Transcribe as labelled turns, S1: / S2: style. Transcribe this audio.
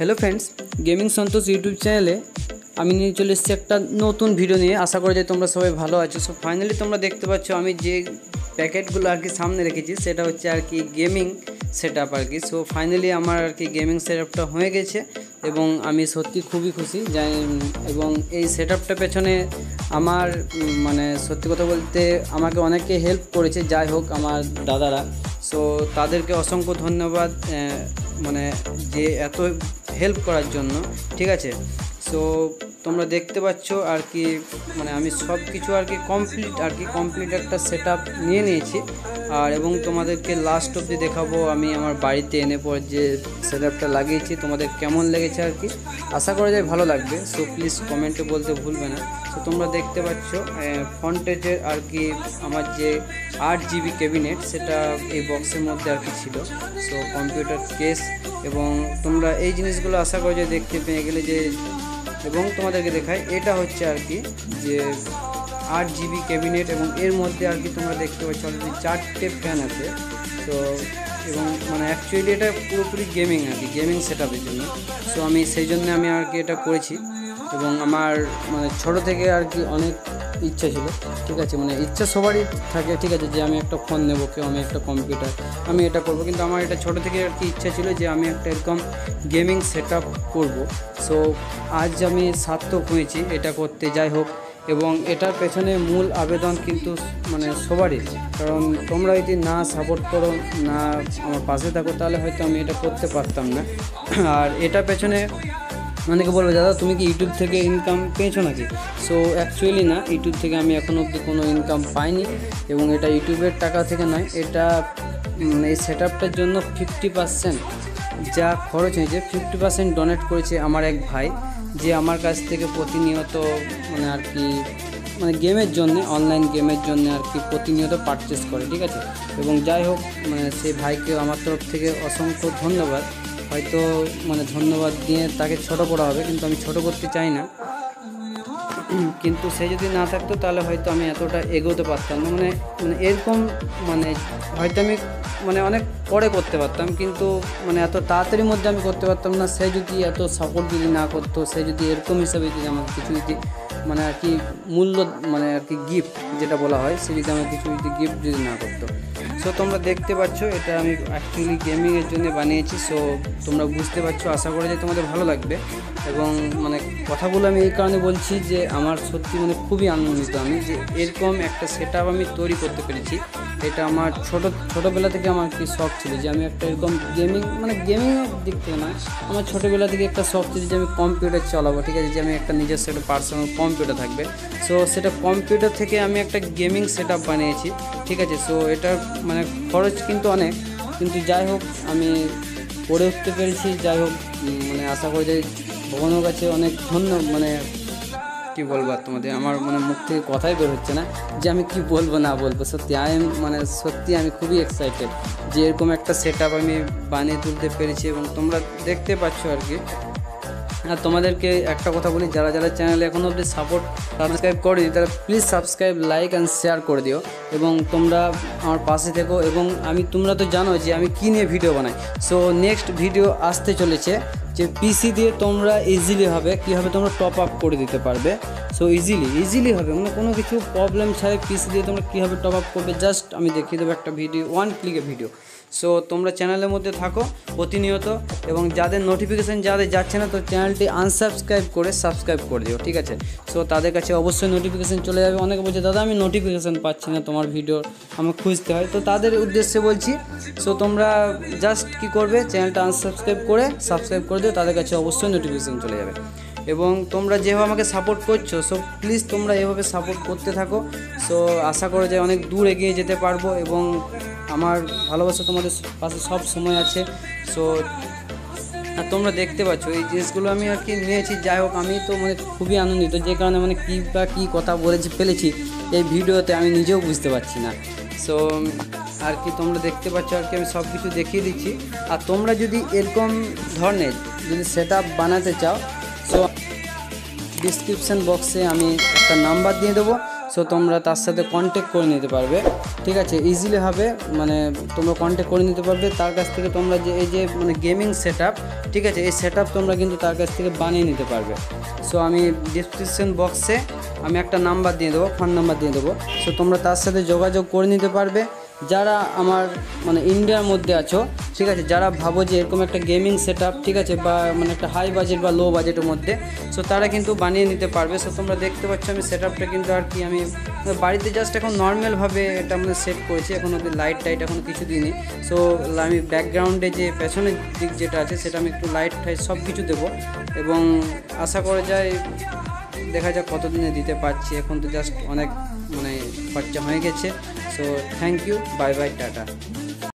S1: Hello friends gaming Santosh YouTube চ্যানেলে আমি নিয়ে চলে এসেছি একটা নতুন ভিডিও নিয়ে। আশা করি যে তোমরা সবাই ভালো আছো। সো ফাইনালি তোমরা দেখতে পাচ্ছ আমি যে প্যাকেটগুলো আর কি সামনে রেখেছি, সেটা হচ্ছে আর কি গেমিং সেট আপ আর কি। সো ফাইনালি আমার আর কি গেমিং সেট আপটা হয়ে গেছে এবং আমি সত্যি খুবই খুশি যাই এবং এই সেট আপটা পেছনে আমার মানে সত্যি কথা বলতে আমাকে অনেকে হেল্প করেছে, যাই হোক আমার দাদারা। সো তাদেরকে অসংখ্য ধন্যবাদ মানে যে এত হেল্প করার জন্য, ঠিক আছে? সো তোমরা দেখতে পাচ্ছ আর কি মানে আমি সব কিছু আর কি কমপ্লিট আর কি কমপ্লিট একটা সেট নিয়ে নিয়েছি। আর এবং তোমাদেরকে লাস্ট অবধি দেখাবো, আমি আমার বাড়িতে এনে পর যে সেট লাগিয়েছি, তোমাদের কেমন লেগেছে আর কি? আশা করা যায় ভালো লাগবে সো প্লিজ কমেন্টে বলতে ভুলবে না। তো তোমরা দেখতে পাচ্ছ ফ্রন্টেজের আর কি আমার যে আট জিবি ক্যাবিনেট সেটা এই বক্সের মধ্যে আর কি ছিল। সো কম্পিউটার কেস এবং তোমরা এই জিনিসগুলো আশা করি যে দেখতে পেয়ে গেলে যে এবং তোমাদেরকে দেখাই, এটা হচ্ছে আর কি যে আট জিবি ক্যাবিনেট এবং এর মধ্যে আর কি তোমরা দেখতে পাচ্ছ অলরেডি চারটে ফ্যান আছে। তো এবং মানে অ্যাকচুয়ালি এটা পুরোপুরি গেমিং আর কি গেমিং সেট আপের জন্য। সো আমি সেই জন্য আমি আর কি এটা করেছি এবং আমার মানে ছোটো থেকে আর কি অনেক ইচ্ছা ছিল। ঠিক আছে মানে ইচ্ছা সবারই থাকে, ঠিক আছে, যে আমি একটা ফোন নেব, কেউ আমি একটা কম্পিউটার আমি এটা করব। কিন্তু আমার এটা ছোটো থেকে আর কি ইচ্ছা ছিল যে আমি একটা এরকম গেমিং সেট আপ করব। সো আজ আমি সার্থক হয়েছি এটা করতে, যাই হোক। এবং এটার পেছনে মূল আবেদন কিন্তু মানে সবারই। কারণ তোমরা যদি না সাপোর্ট করো, না আমার পাশে থাকো, তাহলে হয়তো আমি এটা করতে পারতাম না। আর এটা পেছনে অনেকে বলবে দাদা তুমি কি ইউটিউব থেকে ইনকাম পেয়েছ নাকি? সো অ্যাকচুয়ালি না ইউটিউব থেকে আমি এখনও অবধি কোনো ইনকাম পাইনি এবং এটা ইউটিউবের টাকা থেকে নয় এটা উম, এই সেট আপটার জন্য ফিফটি পার্সেন্ট যা খরচ হয়েছে ফিফটি পার্সেন্ট ডোনেট করেছে আমার এক ভাই যে আমার কাছ থেকে প্রতিনিয়ত মানে আর কি মানে গেমের জন্য অনলাইন গেমের জন্য আর কি প্রতিনিয়ত পারচেস করে ঠিক আছে? এবং যাই হোক মানে সেই ভাইকে আমার তরফ থেকে অসংখ্য ধন্যবাদ। হয়তো মানে ধন্যবাদ দিয়ে তাকে ছোট করা হবে, কিন্তু আমি ছোট করতে চাই না। কিন্তু সে যদি না থাকতো, তাহলে হয়তো আমি এতটা এগোতে পারতাম না। মানে মানে এরকম মানে হয়তো আমি মানে অনেক পরে করতে পারতাম, কিন্তু মানে এত তাড়াতাড়ির মধ্যে আমি করতে পারতাম না। সে যদি এত সাপোর্ট যদি না করতো, সে যদি এরকম হিসাবে যদি আমাকে কিছু যদি মানে আর কি মূল্য মানে আর কি গিফট যেটা বলা হয়, সে যদি আমাকে কিছু যদি গিফট যদি না করতো। সো তোমরা দেখতে পাচ্ছ, এটা আমি অ্যাকচুয়ালি গেমিংয়ের জন্য বানিয়েছি। সো তোমরা বুঝতে পারছ, আশা করি যে তোমাদের ভালো লাগবে। এবং মানে কথাগুলো আমি এই কারণে বলছি যে আমার সত্যি মানে খুবই আনন্দিত আমি যে এরকম একটা সেট আমি তৈরি করতে পেরেছি। এটা আমার ছোট, ছোটোবেলা থেকে আমার কি শখ ছিল যে আমি একটা এরকম গেমিং মানে গেমিংয়ের দিক থেকে না আমার ছোটোবেলা থেকে একটা শখ ছিল যে আমি কম্পিউটার চালাবো, ঠিক আছে? যে আমি একটা নিজস্ব একটা পার্সোনাল কম্পিউটার থাকবে। সো সেটা কম্পিউটার থেকে আমি একটা গেমিং সেট বানিয়েছি, ঠিক আছে? সো এটার মানে খরচ কিন্তু অনেক, কিন্তু যাই হোক আমি করে উঠতে পেরেছি, যাই হোক মানে আশা করি যে ভগবানের কাছে অনেক ধন্য মানে কি বলব আর তোমাদের, আমার মানে মুখ থেকে কথাই বের হচ্ছে না যে আমি কি বলব, না বলব। সত্যি আই এম মানে সত্যি আমি খুবই এক্সাইটেড যে এরকম একটা সেট আমি বানিয়ে তুলতে পেরেছি এবং তোমরা দেখতে পাচ্ছ আর কি। আর তোমাদেরকে একটা কথা বলি, যারা যারা চ্যানেলে এখনও অবধি সাপোর্ট সাবস্ক্রাইব করেনি, তারা please subscribe like and share করে দিও এবং তোমরা আমার পাশে থেকো এবং আমি, তোমরা তো জানো যে আমি কী নিয়ে ভিডিও বানাই। সো নেক্সট ভিডিও আসতে চলেছে। যে পিসি দিয়ে তোমরা ইজিলি হবে, কীভাবে তোমরা টপ আপ করে দিতে পারবে। সো ইজিলি ইজিলি হবে মানে কোনো কিছু প্রবলেম ছাড়াই পিসি দিয়ে তোমরা কীভাবে টপ আপ করবে জাস্ট আমি দেখিয়ে দেবো একটা ভিডিও ওয়ান ক্লিকে ভিডিও সো তোমরা চ্যানেলের মধ্যে থাকো প্রতিনিয়ত, এবং যাদের নোটিফিকেশান যাদের যাচ্ছে না, তো চ্যানেলটি আনসাবস্ক্রাইব করে সাবস্ক্রাইব করে দিও, ঠিক আছে? সো তাদের কাছে অবশ্যই নোটিফিকেশান চলে যাবে। অনেকে বলছে, দাদা, আমি নোটিফিকেশান পাচ্ছি না তোমার ভিডিও আমার খুঁজতে হয়। তো তাদের উদ্দেশ্যে বলছি সো তোমরা জাস্ট কি করবে চ্যানেলটা আনসাবস্ক্রাইব করে সাবস্ক্রাইব করে দিও তাদের কাছে অবশ্যই নোটিফিকেশান চলে যাবে। এবং তোমরা যেভাবে আমাকে সাপোর্ট করছ সো প্লিজ তোমরা এভাবে সাপোর্ট করতে থাকো। সো আশা করো যে অনেক দূর এগিয়ে যেতে পারব এবং আমার ভালোবাসা তোমাদের পাশে সব সময় আছে। সো আর তোমরা দেখতে পাচ্ছ, এই জিনিসগুলো আমি আর কি নিয়েছি। যাই হোক, আমি তো মানে খুবই আনন্দিত, যে কারণে মানে কী বা কী কথা বলেছি, ফেলেছি, এই ভিডিওতে আমি নিজেও বুঝতে পারছি না। সো আর কি তোমরা দেখতে পাচ্ছ আর কি, আমি সব কিছু দেখিয়ে দিচ্ছি। আর তোমরা যদি এরকম ধরনের যদি সেট বানাতে চাও সো ডিসক্রিপশান বক্সে আমি একটা নাম্বার দিয়ে দেবো সো তোমরা তার সাথে কন্ট্যাক্ট করে নিতে পারবে। ঠিক আছে ইজিলি হবে মানে তোমরা কন্ট্যাক্ট করে নিতে পারবে। তার কাছ থেকে তোমরা যে, এই যে মানে গেমিং সেট ঠিক আছে, এই সেট তোমরা কিন্তু তার কাছ থেকে বানিয়ে নিতে পারবে। সো আমি ডিসক্রিপশন বক্সে আমি একটা নাম্বার দিয়ে দেবো ফোন নাম্বার দিয়ে দেবো। সো তোমরা তার সাথে যোগাযোগ করে নিতে পারবে। যারা আমার মানে ইন্ডিয়ার মধ্যে আছো, ঠিক আছে, যারা ভাবো যে এরকম একটা গেমিং সেট ঠিক আছে, বা মানে একটা হাই বাজেট বা লো বাজেটের মধ্যে সো তারা কিন্তু বানিয়ে নিতে পারবে। সো তোমরা দেখতে পাচ্ছ আমি সেট আপটা কিন্তু আর কি, আমি বাড়িতে জাস্ট এখন নর্মালভাবে এটা মানে সেট করেছি, এখন অব্দি লাইট টাইট এখন কিছু দিইনি। সো আমি ব্যাকগ্রাউন্ডে যে পেছনের দিক যেটা আছে, সেটা আমি একটু লাইট টাইট সব কিছু দেবো এবং আশা করা যায় দেখা যাক কতদিনে দিতে পারছি। এখন তো জাস্ট অনেক মানে খরচা হয়ে গেছে। So thank you bye bye tata